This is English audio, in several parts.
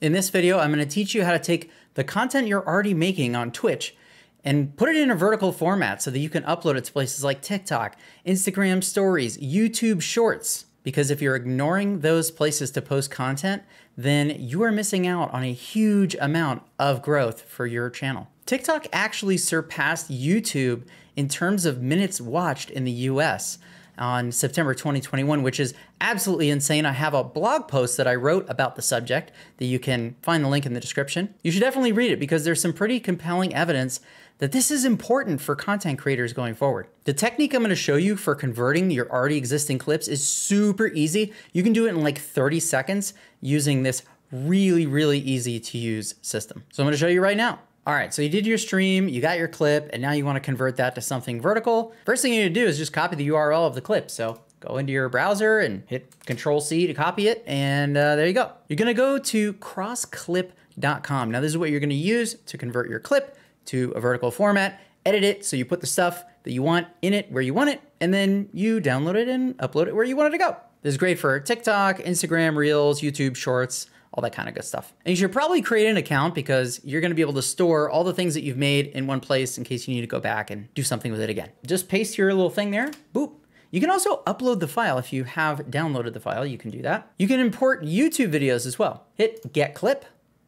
In this video, I'm going to teach you how to take the content you're already making on Twitch and put it in a vertical format so that you can upload it to places like TikTok, Instagram stories, YouTube shorts. Because if you're ignoring those places to post content, then you are missing out on a huge amount of growth for your channel. TikTok actually surpassed YouTube in terms of minutes watched in the US on September 2021, which is absolutely insane. I have a blog post that I wrote about the subject that you can find the link in the description. You should definitely read it because there's some pretty compelling evidence that this is important for content creators going forward. The technique I'm gonna show you for converting your already existing clips is super easy. You can do it in like 30 seconds using this really, really easy to use system. So I'm gonna show you right now. All right, so you did your stream, you got your clip, and now you wanna convert that to something vertical. First thing you need to do is just copy the URL of the clip. So go into your browser and hit Control C to copy it, and uh, there you go. You're gonna go to crossclip.com. Now this is what you're gonna use to convert your clip to a vertical format, edit it so you put the stuff that you want in it where you want it, and then you download it and upload it where you want it to go. This is great for TikTok, Instagram, Reels, YouTube Shorts, all that kind of good stuff. And you should probably create an account because you're gonna be able to store all the things that you've made in one place in case you need to go back and do something with it again. Just paste your little thing there, boop. You can also upload the file if you have downloaded the file, you can do that. You can import YouTube videos as well. Hit get clip,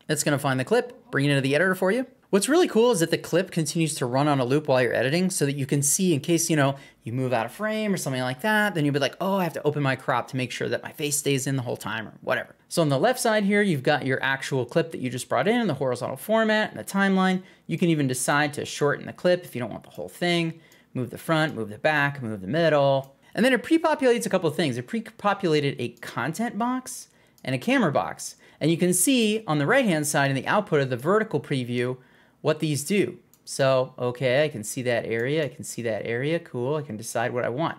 it's gonna find the clip, bring it into the editor for you. What's really cool is that the clip continues to run on a loop while you're editing so that you can see in case, you know, you move out of frame or something like that, then you'll be like, oh, I have to open my crop to make sure that my face stays in the whole time or whatever. So on the left side here, you've got your actual clip that you just brought in, in the horizontal format and the timeline. You can even decide to shorten the clip if you don't want the whole thing, move the front, move the back, move the middle. And then it pre-populates a couple of things. It pre-populated a content box and a camera box. And you can see on the right-hand side in the output of the vertical preview, what these do. So, okay, I can see that area, I can see that area, cool, I can decide what I want.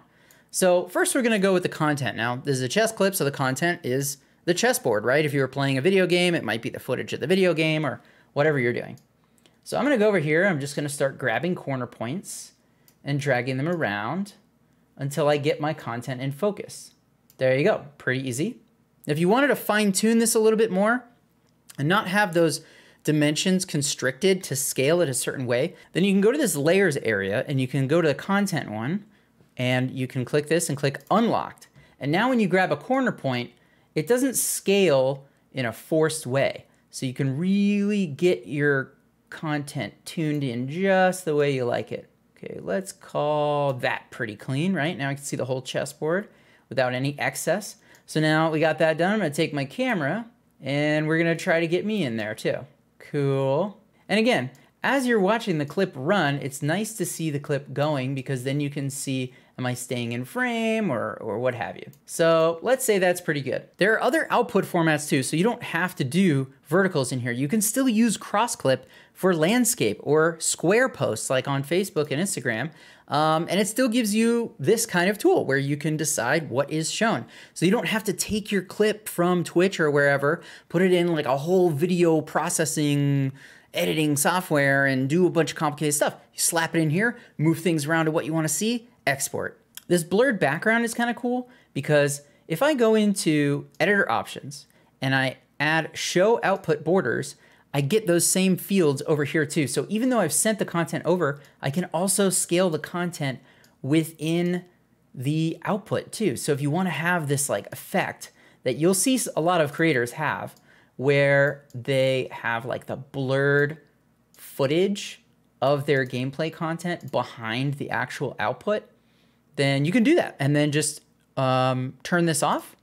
So first we're gonna go with the content. Now, this is a chess clip, so the content is the chessboard, right? If you were playing a video game, it might be the footage of the video game or whatever you're doing. So I'm gonna go over here, I'm just gonna start grabbing corner points and dragging them around until I get my content in focus. There you go, pretty easy. If you wanted to fine tune this a little bit more and not have those dimensions constricted to scale it a certain way, then you can go to this layers area and you can go to the content one and you can click this and click unlocked. And now when you grab a corner point, it doesn't scale in a forced way. So you can really get your content tuned in just the way you like it. Okay, let's call that pretty clean, right? Now I can see the whole chessboard without any excess. So now we got that done. I'm gonna take my camera and we're gonna try to get me in there too. Cool. And again, as you're watching the clip run, it's nice to see the clip going because then you can see, am I staying in frame or, or what have you. So let's say that's pretty good. There are other output formats too, so you don't have to do verticals in here. You can still use cross-clip for landscape or square posts like on Facebook and Instagram. Um, and it still gives you this kind of tool where you can decide what is shown. So you don't have to take your clip from Twitch or wherever, put it in like a whole video processing editing software and do a bunch of complicated stuff. You slap it in here, move things around to what you want to see, export. This blurred background is kind of cool because if I go into editor options and I add show output borders, I get those same fields over here too. So even though I've sent the content over, I can also scale the content within the output too. So if you want to have this like effect that you'll see a lot of creators have where they have like the blurred footage of their gameplay content behind the actual output, then you can do that and then just um, turn this off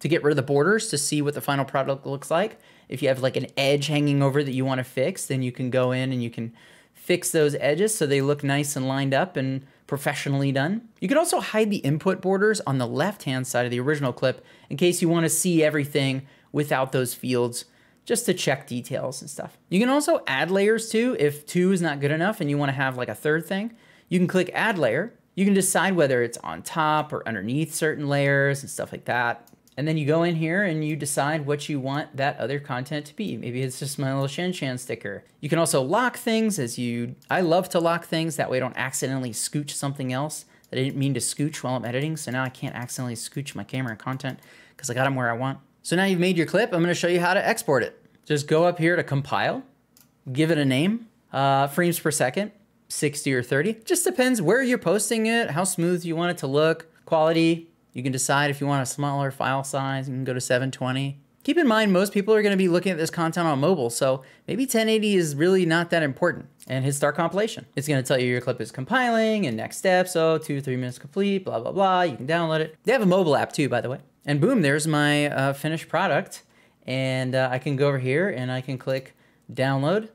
to get rid of the borders to see what the final product looks like. If you have like an edge hanging over that you want to fix, then you can go in and you can fix those edges so they look nice and lined up and professionally done. You can also hide the input borders on the left-hand side of the original clip in case you want to see everything without those fields just to check details and stuff. You can also add layers too if two is not good enough and you want to have like a third thing. You can click add layer. You can decide whether it's on top or underneath certain layers and stuff like that. And then you go in here and you decide what you want that other content to be. Maybe it's just my little Shan Shan sticker. You can also lock things as you, I love to lock things. That way I don't accidentally scooch something else that I didn't mean to scooch while I'm editing. So now I can't accidentally scooch my camera content because I got them where I want. So now you've made your clip. I'm gonna show you how to export it. just go up here to compile, give it a name, uh, frames per second, 60 or 30. Just depends where you're posting it, how smooth you want it to look, quality. You can decide if you want a smaller file size, you can go to 720. Keep in mind, most people are going to be looking at this content on mobile, so maybe 1080 is really not that important. And hit start compilation. It's going to tell you your clip is compiling and next steps. So two, three minutes complete, blah, blah, blah. You can download it. They have a mobile app too, by the way. And boom, there's my uh, finished product. And uh, I can go over here and I can click download.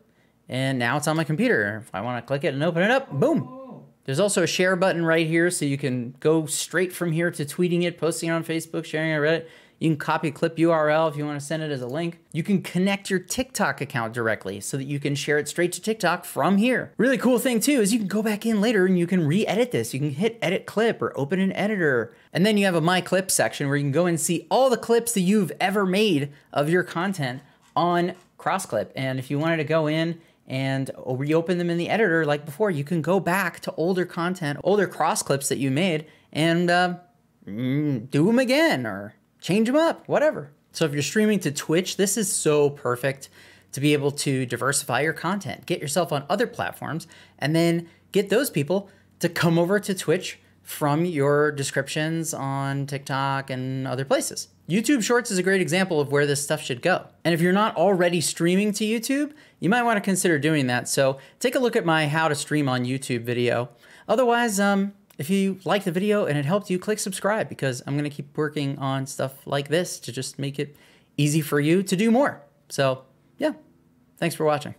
And now it's on my computer. If I want to click it and open it up, boom. There's also a share button right here, so you can go straight from here to tweeting it, posting it on Facebook, sharing it on Reddit. You can copy clip URL if you want to send it as a link. You can connect your TikTok account directly so that you can share it straight to TikTok from here. Really cool thing too is you can go back in later and you can re-edit this. You can hit edit clip or open an editor. And then you have a my clip section where you can go and see all the clips that you've ever made of your content on CrossClip. And if you wanted to go in and reopen them in the editor like before, you can go back to older content, older cross clips that you made and uh, mm, do them again or change them up, whatever. So if you're streaming to Twitch, this is so perfect to be able to diversify your content, get yourself on other platforms, and then get those people to come over to Twitch from your descriptions on TikTok and other places. YouTube Shorts is a great example of where this stuff should go. And if you're not already streaming to YouTube, you might want to consider doing that. So take a look at my how to stream on YouTube video. Otherwise, um, if you liked the video and it helped you, click subscribe because I'm going to keep working on stuff like this to just make it easy for you to do more. So, yeah, thanks for watching.